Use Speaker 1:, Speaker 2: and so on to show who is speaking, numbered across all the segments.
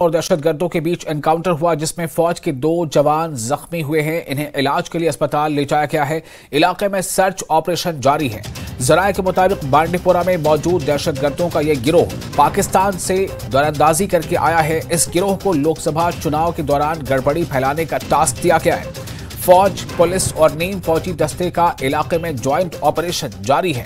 Speaker 1: और दहशतगर्दों के बीच एनकाउंटर हुआ, जिसमें फौज के दो जवान जख्मी हुए हैं। इन्हें इलाज के लिए अस्पताल ले जाया गया है। इलाके में सर्च ऑपरेशन जारी है। जराये के मुताबिक बांडीपोरा में मौजूद दहशतगर्दों का यह गिरोह पाकिस्तान से दौरंदाजी करके आया है। इस गिरोह को लोकसभा चुनाव के दौरान गड़बड़ी फैलाने का टास्क दिया गया है। फौज, पुलिस और नीम फौजी दस्ते का इलाके में ज्वाइंट ऑपरेशन जारी है।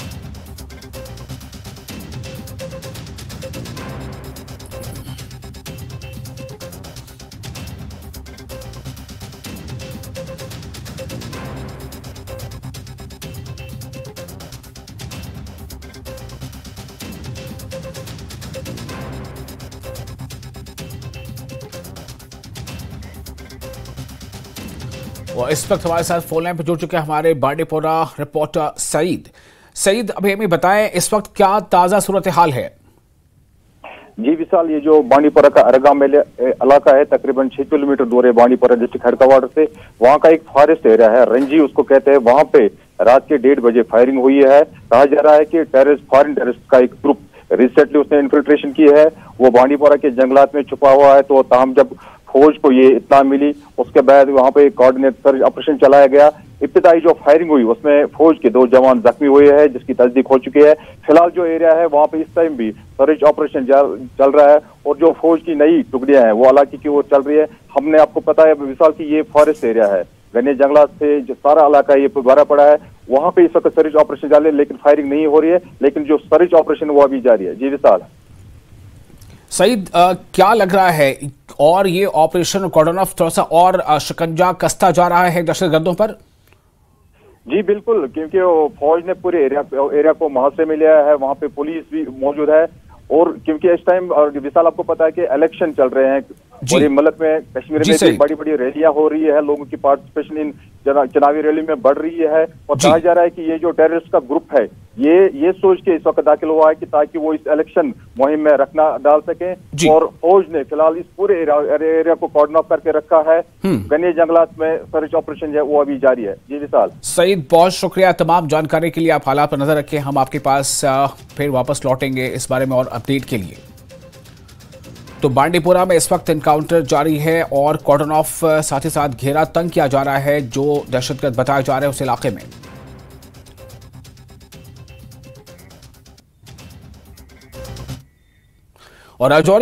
Speaker 1: और इस वक्त हमारे साथ फ़ोन लाइन पर जुड़ चुके हैं हमारे बांडीपोरा रिपोर्टर सईद। सईद, अभी हमें बताएँ, इस वक्त क्या ताज़ा सूरत हाल है?
Speaker 2: जी, विशाल, ये जो बांडीपुरा का अरगा मेले इलाका है, तकरीबन छह किलोमीटर दूर है बांडीपुरा डिस्ट्रिक्ट हेडक्वार्टर से। वहाँ का एक फॉरेस्ट एरिया है, रंजी उसको कहते हैं। वहाँ पे रात के डेढ़ बजे फायरिंग हुई है। कहा जा रहा है कि टेररिस्ट फॉरन टेररिस्ट का एक ग्रुप रिसेंटली उसने इन्फिल्ट्रेशन की है। वो बांडीपुरा के जंगलात में छुपा हुआ है तो ताम जब फौज को ये इतना मिली, उसके बाद वहाँ पे कोऑर्डिनेट सर्च ऑपरेशन चलाया गया। इब्तदाई जो फायरिंग हुई, उसमें फौज के दो जवान जख्मी हुए हैं, जिसकी तस्दीक हो चुकी है। फ़िलहाल जो एरिया है, वहाँ पे इस टाइम भी सर्च ऑपरेशन चल रहा है, और जो फौज की नई टुकड़ियाँ हैं, वो इलाके की ओर चल रही है। हमने आपको पता है, विशाल की ये फॉरेस्ट एरिया है, घने जंगलात से जो सारा इलाका ये भरा पड़ा है, वहाँ पे इस वक्त सर्च ऑपरेशन जारी है, लेकिन फायरिंग नहीं हो रही है, लेकिन जो सर्च ऑपरेशन वो अभी जारी है। जी, विशाल।
Speaker 1: सईद क्या लग रहा है और ये ऑपरेशन कॉर्डन ऑफ़ थोड़ा सा और शिकंजा कसता जा रहा है दहशतगर्दों पर?
Speaker 2: जी, बिल्कुल, क्योंकि फौज ने पूरे एरिया एरिया को वहाँ में लिया है, वहाँ पे पुलिस भी मौजूद है। और क्योंकि इस टाइम और विशाल, आपको पता है कि इलेक्शन चल रहे हैं। और ये मुल्क में कश्मीर में भी बड़ी बड़ी रैलियाँ हो रही है लोगों की पार्टिसिपेशन इन चुनावी रैली में बढ़ रही है और कहा जा रहा है कि ये जो टेररिस्ट का ग्रुप है ये ये सोच के इस वक्त दाखिल हुआ है कि ताकि वो इस इलेक्शन मुहिम में रखना डाल सके। और फौज ने फ़िलहाल इस पूरे एरिया को कॉर्डन ऑफ़ करके रखा है। हम्म। घने जंगलात में सर्च ऑपरेशन है वो अभी जारी है। जी विशाल।
Speaker 1: सईद बहुत शुक्रिया तमाम जानकारी के लिए आप हालात पर नज़र रखें हम आपके पास फिर वापस लौटेंगे इस बारे में और अपडेट के लिए। तो बांडीपुरा में इस वक्त इनकाउंटर जारी है और कॉटन ऑफ़ साथ ही साथ घेरा तंग किया जा रहा है जो दहशतगर्द बताया जा रहा है उस इलाके में। और राजौरी